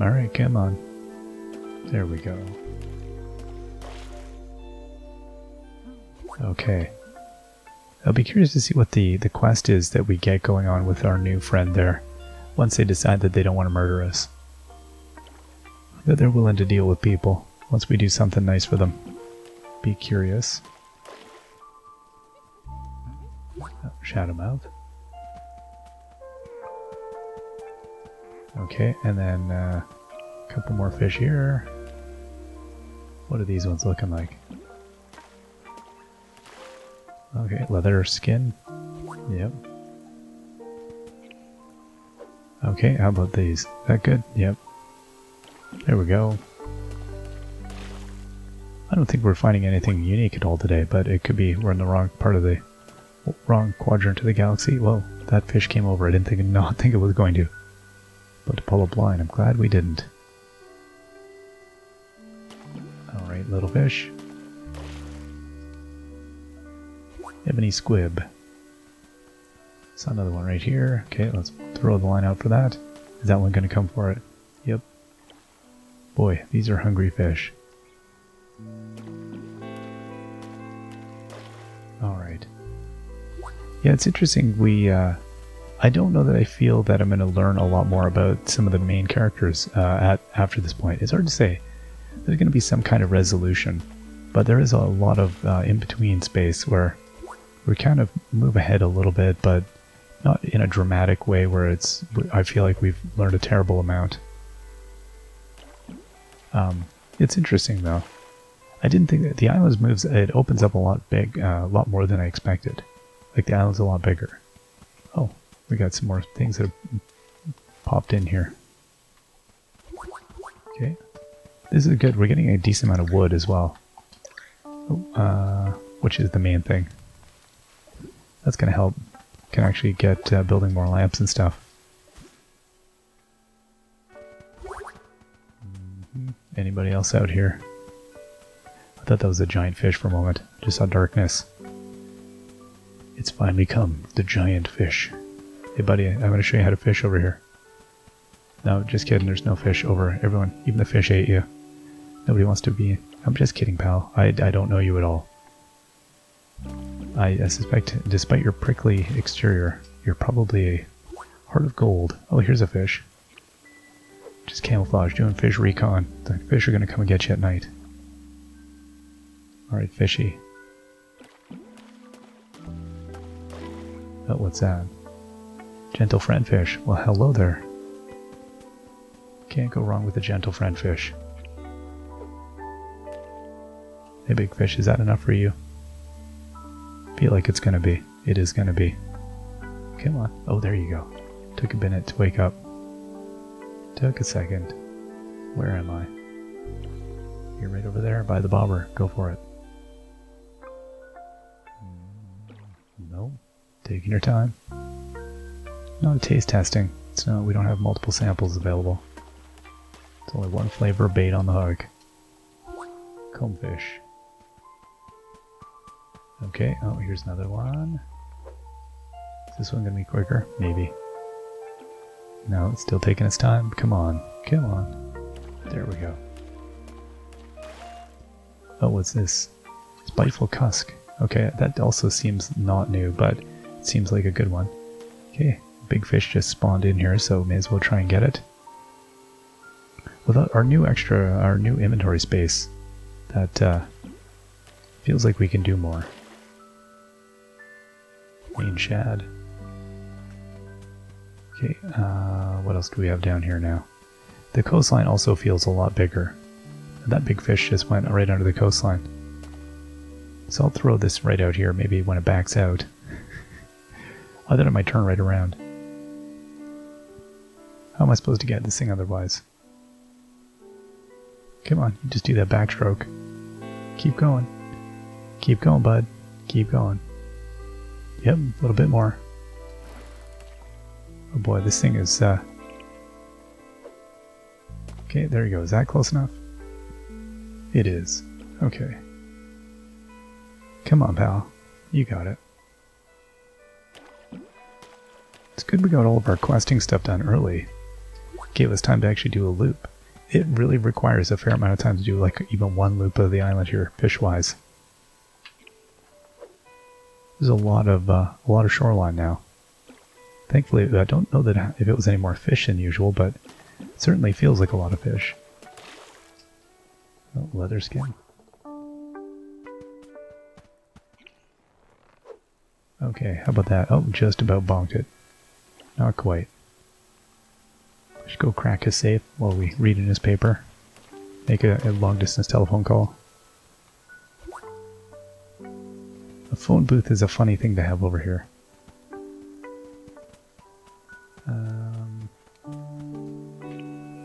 Alright, come on. There we go. Okay. I'll be curious to see what the, the quest is that we get going on with our new friend there, once they decide that they don't want to murder us. That they're willing to deal with people, once we do something nice for them. Be curious. Oh, Shadowmouth. Okay, and then uh, a couple more fish here. What are these ones looking like? Okay, leather skin. Yep. Okay, how about these? That good? Yep. There we go. I don't think we're finding anything unique at all today, but it could be we're in the wrong part of the wrong quadrant of the galaxy. Whoa, that fish came over. I didn't think not think it was going to. But to pull a blind, I'm glad we didn't. Little fish. Ebony squib. Saw another one right here. Okay, let's throw the line out for that. Is that one going to come for it? Yep. Boy, these are hungry fish. Alright. Yeah, it's interesting. We, uh, I don't know that I feel that I'm going to learn a lot more about some of the main characters uh, at after this point. It's hard to say. There's going to be some kind of resolution, but there is a lot of uh, in-between space where we kind of move ahead a little bit, but not in a dramatic way where it's. I feel like we've learned a terrible amount. Um, it's interesting though. I didn't think that the islands moves. It opens up a lot big, uh, a lot more than I expected. Like the island's a lot bigger. Oh, we got some more things that have popped in here. Okay, this is good. We're getting a decent amount of wood as well. Oh, uh, which is the main thing. That's gonna help. Can actually get uh, building more lamps and stuff. Mm -hmm. Anybody else out here? I thought that was a giant fish for a moment. Just saw darkness. It's finally come, the giant fish. Hey buddy, I'm going to show you how to fish over here. No, just kidding, there's no fish over. Everyone, even the fish ate you. Nobody wants to be... I'm just kidding, pal. I, I don't know you at all. I, I suspect, despite your prickly exterior, you're probably a heart of gold. Oh, here's a fish. Just camouflage, doing fish recon. The fish are going to come and get you at night. Alright, fishy. Oh, what's that? Gentle friend fish. Well, hello there. Can't go wrong with a gentle friend fish. Hey, big fish, is that enough for you? Feel like it's gonna be. It is gonna be. Come on. Oh, there you go. Took a minute to wake up. Took a second. Where am I? You're right over there by the bobber. Go for it. No. Taking your time. Not a taste testing. It's not, we don't have multiple samples available. It's only one flavor of bait on the hook. Combfish. Okay, oh, here's another one. Is this one gonna be quicker? Maybe. No, it's still taking its time. Come on, come on. There we go. Oh, what's this? Spiteful Cusk. Okay, that also seems not new, but it seems like a good one. Okay, big fish just spawned in here, so may as well try and get it. With our new extra, our new inventory space, that uh, feels like we can do more. Main shad. Okay, uh, what else do we have down here now? The coastline also feels a lot bigger. That big fish just went right under the coastline. So I'll throw this right out here, maybe when it backs out. then it might turn right around. How am I supposed to get this thing otherwise? Come on, you just do that backstroke. Keep going. Keep going, bud. Keep going. Yep, a little bit more. Oh boy, this thing is, uh... Okay, there you go. Is that close enough? It is. Okay. Come on, pal. You got it. It's good we got all of our questing stuff done early. Gave us time to actually do a loop. It really requires a fair amount of time to do like even one loop of the island here, fish-wise. There's a lot of uh, a lot of shoreline now. Thankfully, I don't know that if it was any more fish than usual, but it certainly feels like a lot of fish. Oh, leather skin. Okay, how about that? Oh, just about bonked it. Not quite. Should go crack his safe while we read in his paper. Make a, a long distance telephone call. A phone booth is a funny thing to have over here. Um,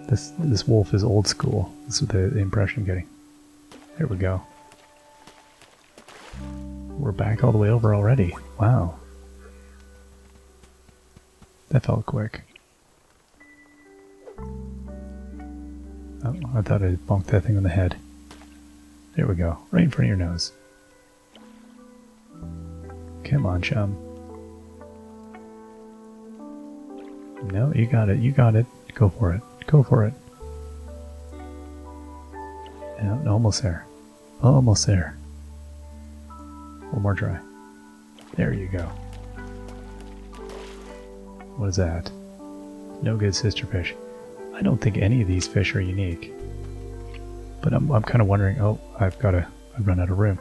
This this wolf is old school. This is the, impression I'm getting. There we go. We're back all the way over already. Wow. That felt quick. Oh, I thought I bonked that thing on the head. There we go. Right in front of your nose. Come on, chum. No, you got it. You got it. Go for it. Go for it. Yeah, almost there. Almost there. One more try. There you go. What is that? No good sister fish. I don't think any of these fish are unique. But I'm, I'm kind of wondering, oh, I've got to, I've run out of room.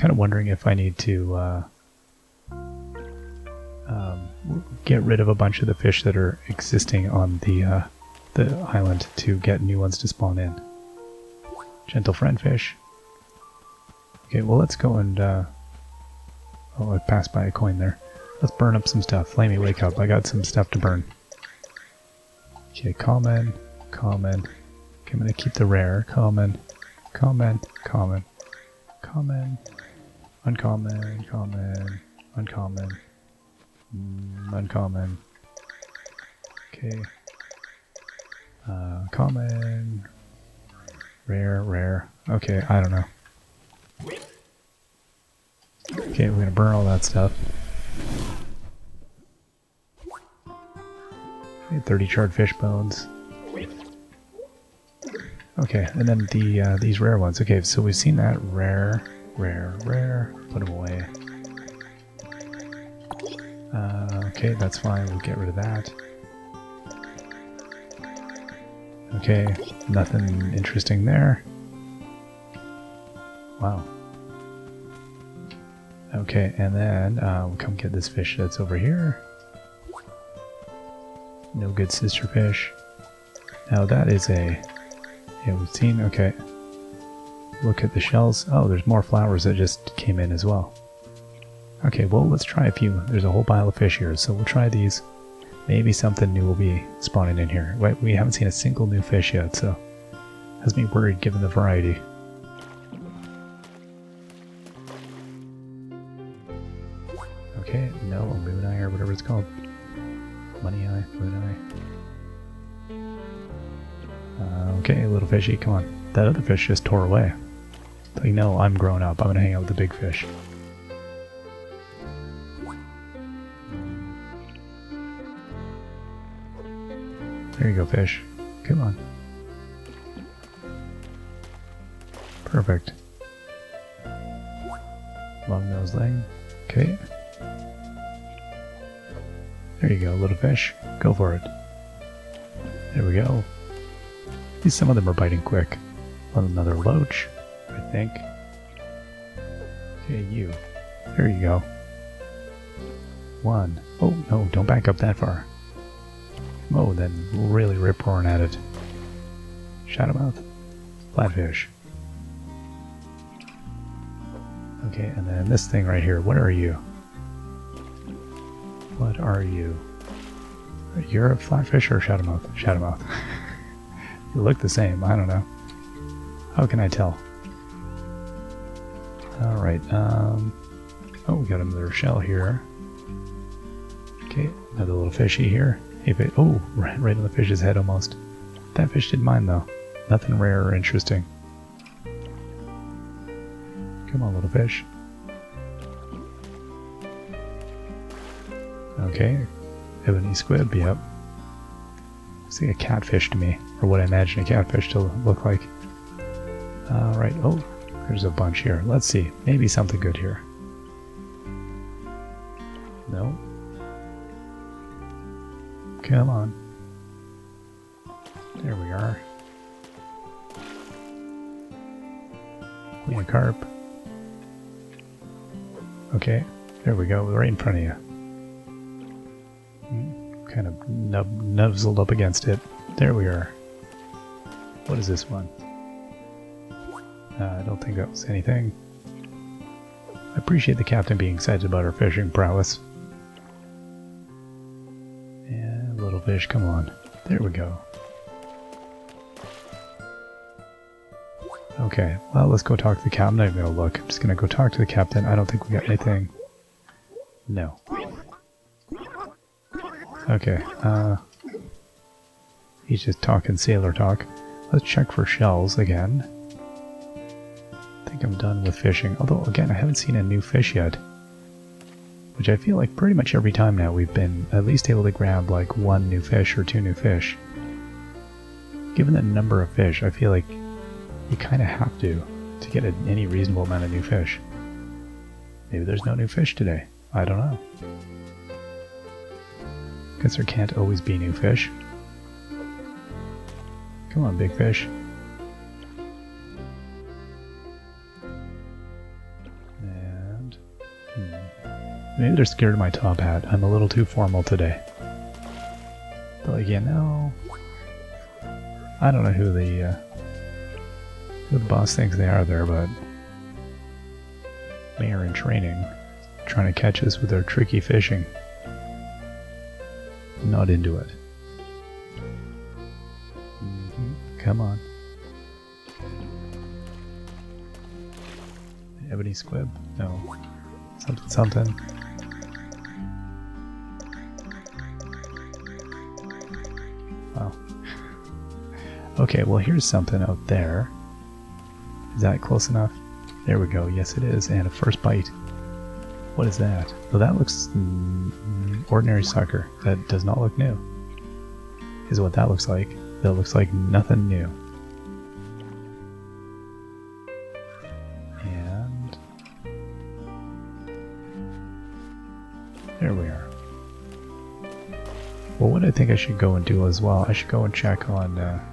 Kind of wondering if I need to uh, um, get rid of a bunch of the fish that are existing on the uh, the island to get new ones to spawn in. Gentle friend fish. Okay, well let's go and, uh, oh I passed by a coin there. Let's burn up some stuff. Flamey, wake up. I got some stuff to burn. Okay, common, common. Okay, I'm gonna keep the rare. Common, common, common, common, uncommon, common, uncommon, mm, uncommon. Okay. Uh, common, rare, rare. Okay, I don't know. Okay, we're gonna burn all that stuff. Okay, 30 charred fish bones. Okay, and then the uh, these rare ones. Okay, so we've seen that rare, rare, rare. Put them away. Uh, okay, that's fine. We'll get rid of that. Okay, nothing interesting there. Wow. Okay, and then uh, we'll come get this fish that's over here. No good sister fish. Now that is a... Yeah, we've seen... Okay. Look at the shells. Oh, there's more flowers that just came in as well. Okay, well, let's try a few. There's a whole pile of fish here, so we'll try these. Maybe something new will be spawning in here. We haven't seen a single new fish yet, so... Has me worried given the variety. Okay, no, moon eye or whatever it's called. Money eye, moon eye. Uh, okay, little fishy, come on. That other fish just tore away. Know I'm grown up. I'm gonna hang out with the big fish. There you go, fish. Come on. Perfect. Long nose leg. Okay. There you go, little fish. Go for it. There we go. At least some of them are biting quick. Another loach, think. Okay, you. There you go. One. Oh, no, don't back up that far. Oh, then really rip roaring at it. Shadowmouth. Flatfish. Okay, and then this thing right here, what are you? What are you? You're a flatfish or a shadowmouth? Shadowmouth. you look the same, I don't know. How can I tell? Um... Oh, we got another shell here. Okay, another little fishy here. Hey, oh, right, right on the fish's head almost. That fish did mine though. Nothing rare or interesting. Come on, little fish. Okay. Ebony squib, yep. Looks like a catfish to me, or what I imagine a catfish to look like. Alright, oh, there's a bunch here. Let's see, maybe something good here. No. Come on. There we are. Queen carp. Okay, there we go, right in front of you hmm. kind of nub nuzzled up against it. There we are. What is this one? Uh, I don't think that was anything. I appreciate the captain being excited about her fishing prowess. Little fish, come on. There we go. Okay, well, let's go talk to the captain. I'm going to look. I'm just going to go talk to the captain. I don't think we got anything. No. Okay, uh... He's just talking sailor talk. Let's check for shells again. Think I'm done with fishing. Although, again, I haven't seen a new fish yet. Which I feel like pretty much every time now we've been at least able to grab like one new fish or two new fish. Given the number of fish, I feel like you kind of have to to get a, any reasonable amount of new fish. Maybe there's no new fish today. I don't know. Guess there can't always be new fish. Come on, big fish. They're scared of my top hat. I'm a little too formal today. But like, you know... I don't know who the, uh, who the boss thinks they are there, but... They are in training, trying to catch us with their tricky fishing. Not into it. Come on. Ebony squib? No. Something, something. Okay, well here's something out there. Is that close enough? There we go. Yes, it is. And a first bite. What is that? Well, that looks mm, ordinary sucker. That does not look new. Is what that looks like that looks like nothing new. And there we are. Well, what I think I should go and do as well, I should go and check on uh,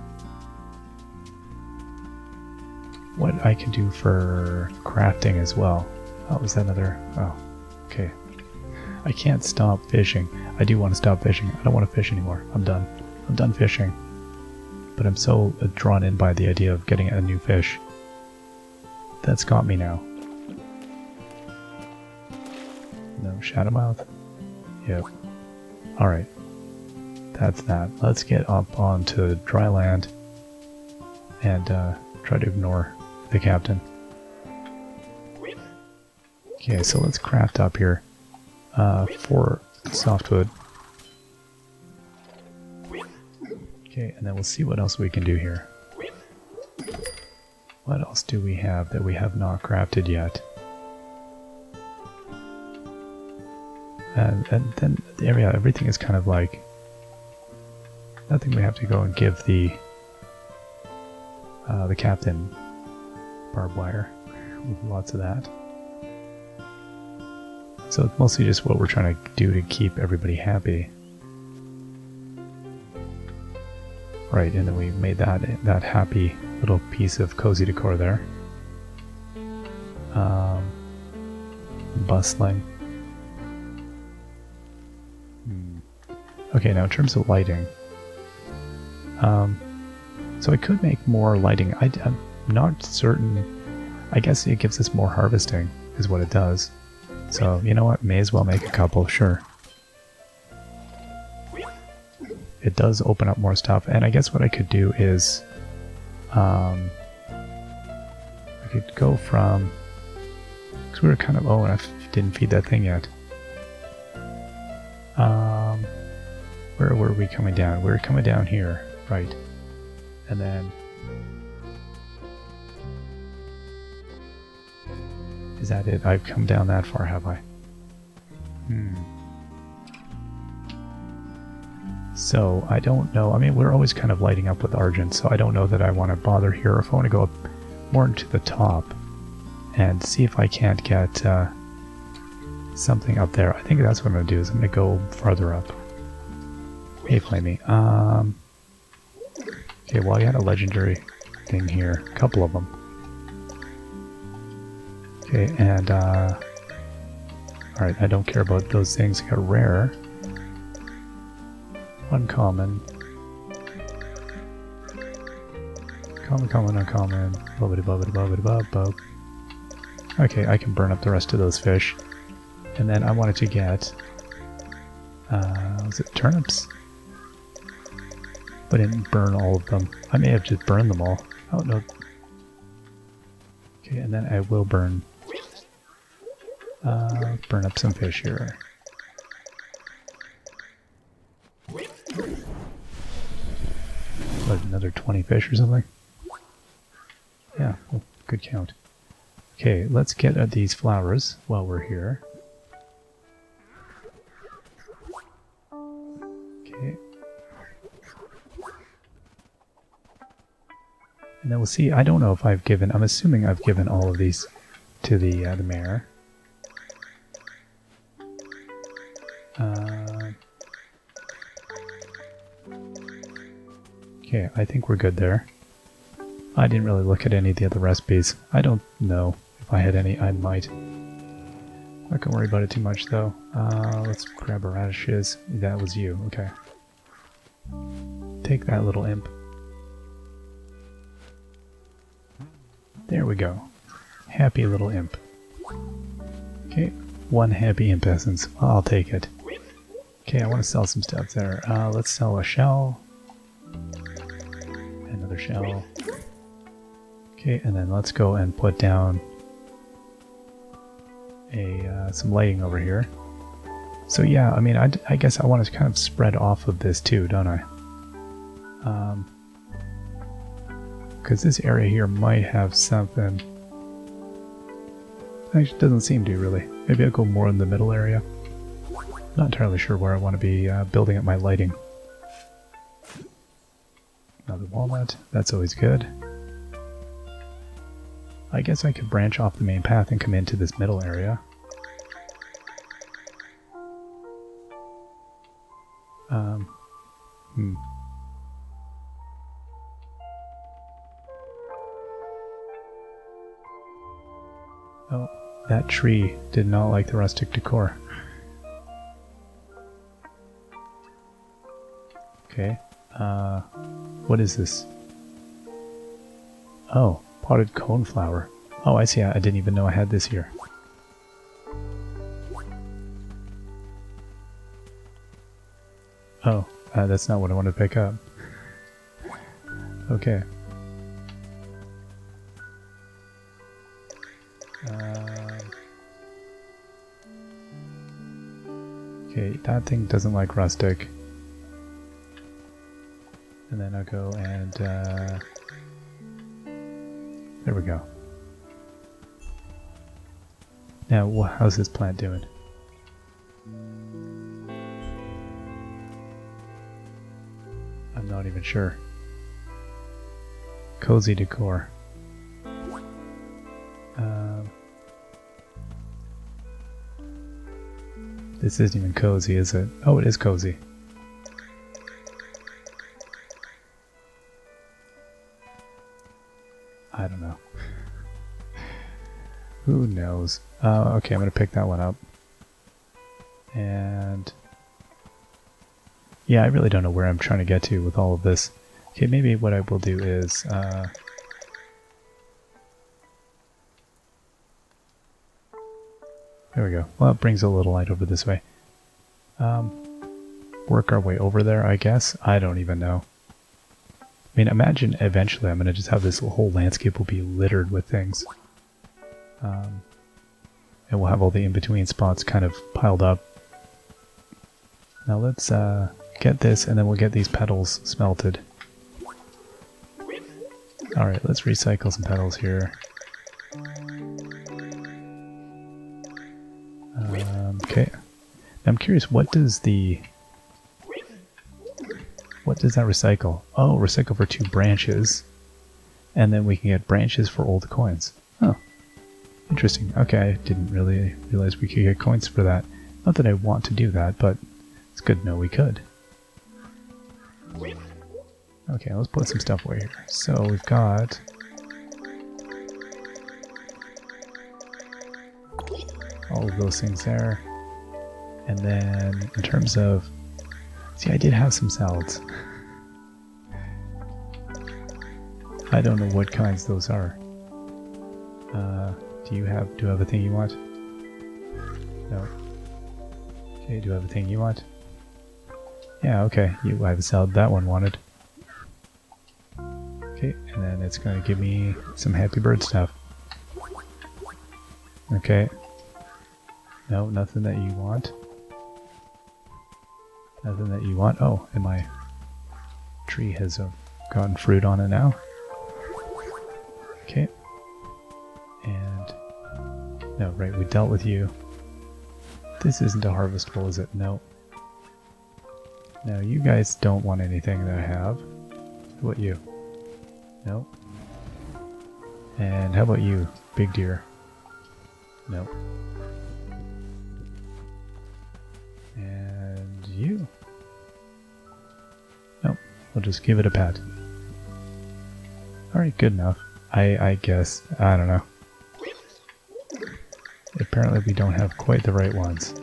what I can do for crafting as well. Oh, is that another? Oh, okay. I can't stop fishing. I do want to stop fishing. I don't want to fish anymore. I'm done. I'm done fishing but I'm so drawn in by the idea of getting a new fish. That's got me now. No Shadowmouth? Yep. Alright. That's that. Let's get up onto dry land and uh, try to ignore the captain. Okay, so let's craft up here uh, for softwood. Okay, and then we'll see what else we can do here. What else do we have that we have not crafted yet? And, and then the area, everything is kind of like nothing we have to go and give the uh, the captain barbed wire. Lots of that. So it's mostly just what we're trying to do to keep everybody happy. Right, and then we made that that happy little piece of cozy decor there. Um, bustling. Hmm. Okay, now in terms of lighting, um, so I could make more lighting. I, I'm not certain. I guess it gives us more harvesting, is what it does. So you know what? May as well make a couple. Sure it does open up more stuff. And I guess what I could do is, um, I could go from, because we were kind of, oh, I didn't feed that thing yet. Um, where were we coming down? We were coming down here, right. And then, is that it? I've come down that far, have I? Hmm. So I don't know. I mean, we're always kind of lighting up with Argent, so I don't know that I want to bother here. If I want to go up more into the top and see if I can't get uh, something up there. I think that's what I'm going to do is I'm going to go farther up. Hey, Flamey. Um, okay, well, I got a legendary thing here. A couple of them. Okay, and, uh, alright, I don't care about those things. Got rare. Uncommon. Common, common, uncommon. Bubbity, bubbity, bubbity, bub, bub. Okay, I can burn up the rest of those fish. And then I wanted to get... Uh, was it turnips? But I didn't burn all of them. I may have just burned them all. Oh, no. Okay, and then I will burn uh, burn up some fish here. What, another 20 fish or something? Yeah, well, good count. Okay, let's get at these flowers while we're here. Okay. And then we'll see. I don't know if I've given. I'm assuming I've given all of these to the uh, the mayor. Uh, okay, I think we're good there. I didn't really look at any of the other recipes. I don't know if I had any. I might. Not gonna worry about it too much though. Uh, let's grab our radishes. That was you. Okay. Take that little imp. There we go. Happy little imp. Okay, one happy imp essence. I'll take it. Okay, I want to sell some stuff there. Uh, let's sell a shell. Another shell. Okay, and then let's go and put down a uh, some lighting over here. So yeah, I mean, I, I guess I want to kind of spread off of this too, don't I? Um, because this area here might have something. Actually, doesn't seem to really. Maybe I'll go more in the middle area. Not entirely sure where I want to be uh, building up my lighting. Another walnut. That's always good. I guess I could branch off the main path and come into this middle area. Um, hmm. Oh, that tree did not like the rustic decor. Okay, uh, what is this? Oh, potted coneflower. Oh, I see, I didn't even know I had this here. Oh, uh, that's not what I wanted to pick up. Okay. Um, okay, that thing doesn't like rustic. And then I'll go and, uh, there we go. Now, how's this plant doing? I'm not even sure. Cozy decor. Um, this isn't even cozy, is it? Oh, it is cozy. Who knows? Uh, okay, I'm going to pick that one up. And... Yeah, I really don't know where I'm trying to get to with all of this. Okay, maybe what I will do is... Uh, there we go. Well, it brings a little light over this way. Um, work our way over there, I guess. I don't even know. I mean, imagine eventually I'm going to just have this whole landscape will be littered with things. Um, and we'll have all the in-between spots kind of piled up. Now let's uh, get this and then we'll get these petals smelted. Alright, let's recycle some petals here. Um, okay. Now I'm curious, what does the... What does that recycle? Oh, recycle for two branches. And then we can get branches for old coins. Oh. Interesting. Okay, I didn't really realize we could get coins for that. Not that I want to do that, but it's good to know we could. Okay, let's put some stuff away here. So we've got... All of those things there. And then, in terms of... See, I did have some salads. I don't know what kinds those are. Uh, do you have do you have a thing you want? No. Okay, do you have a thing you want? Yeah, okay. You I have a salad that one wanted. Okay, and then it's gonna give me some happy bird stuff. Okay. No, nothing that you want. Nothing that you want. Oh, and my tree has uh, gotten fruit on it now. Okay. And... No, right, we dealt with you. This isn't a harvestable, is it? No. No, you guys don't want anything that I have. What you? No. And how about you, big deer? No. And you? No, We'll just give it a pat. Alright, good enough. I, I guess. I don't know. Apparently we don't have quite the right ones.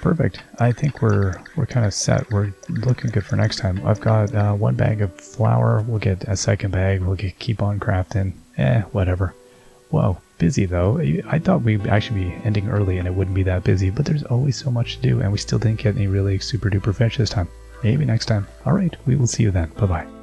Perfect. I think we're we're kind of set. We're looking good for next time. I've got uh, one bag of flour. We'll get a second bag. We'll get keep on crafting. Eh, whatever. Whoa, busy though. I thought we'd actually be ending early and it wouldn't be that busy, but there's always so much to do, and we still didn't get any really super duper fish this time. Maybe next time. All right, we will see you then. Bye bye.